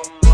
um